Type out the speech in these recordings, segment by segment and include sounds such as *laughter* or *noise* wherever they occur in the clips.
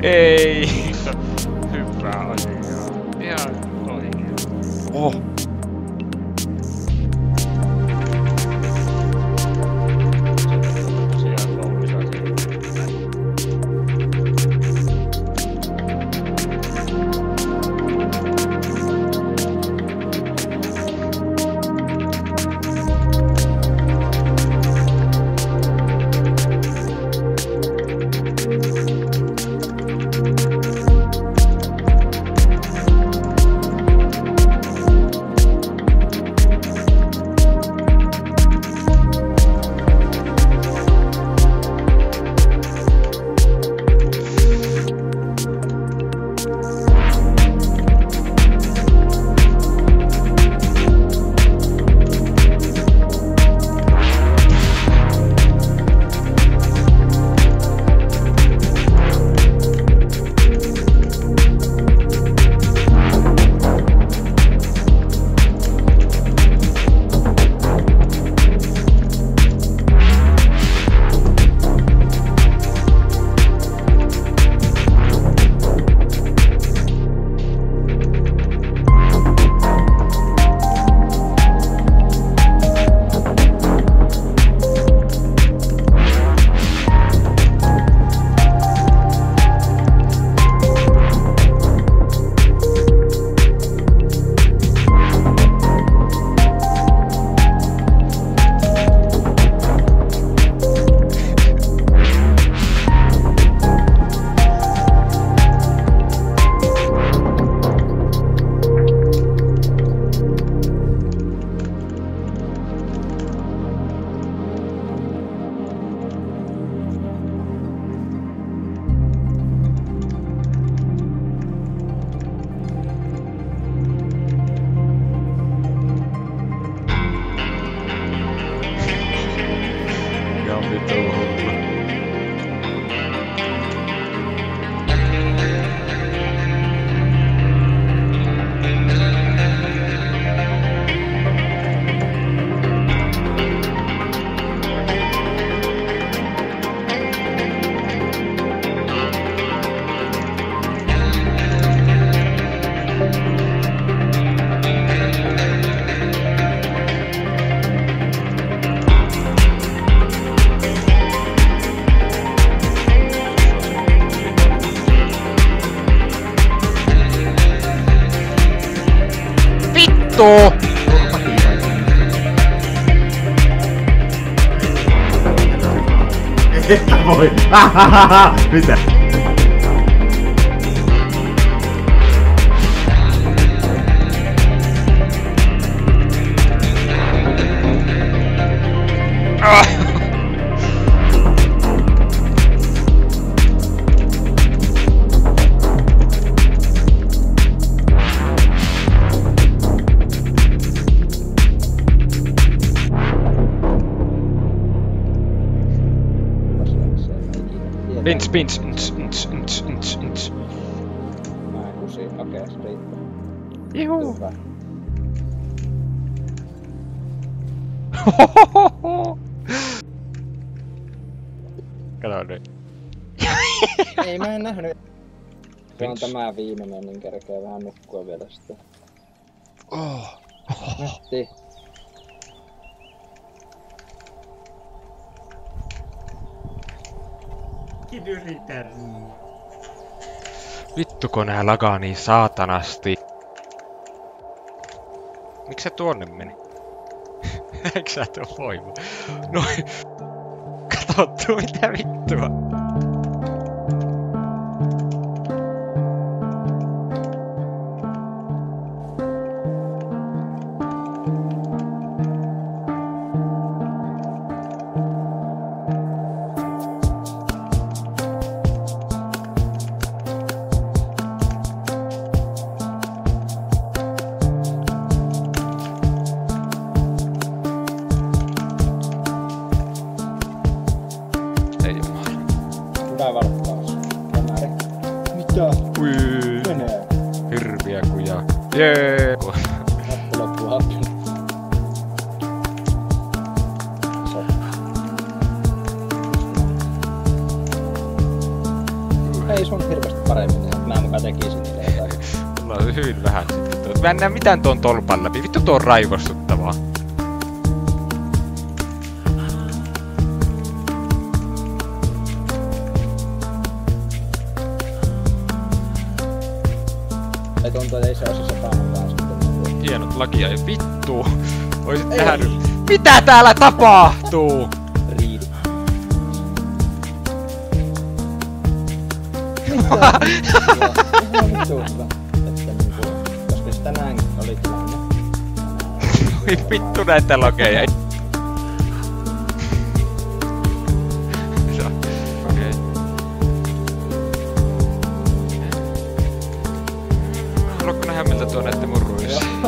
Hey! Hurra, det. Ja, とえっ、*laughs* もう、あははは、見た。Pinch, pinch, inch, inch, inch, inch, inch. Mä kusi. Okei, se riittää. Juhu. Hyvä. *laughs* Kato nyt. *laughs* Ei mä en nähnyt. Se on tämä viimeinen, niin kerkee vähän nukkua vielä sitten. Oh. Nätti. Yritän. Vittuko nää lagaa niin saatanasti. Miksi se tuonne meni? *laughs* Eikö sä tuo voima? *laughs* Noin. Katsottu mitä vittua. Jee. Ei sun hirveästi paremmin tehdä. Mä mukaan tekisin niille jotain. Mulla on hyvin vähän sitten. Mä en näe mitään tuon tolpan läpi. Vittu tuo on raivostuttavaa. Ei tuntuu, että ei se olisi se sitten. Hienot lakia ja vittu. Oisit nähnyt. Mitä täällä tapahtuu? Riidi. Niinku, koska se tänään oli tilanne. Vittu näitä lokeja. parhaimmilta tuoneette murruilissa.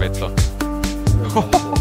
Näin.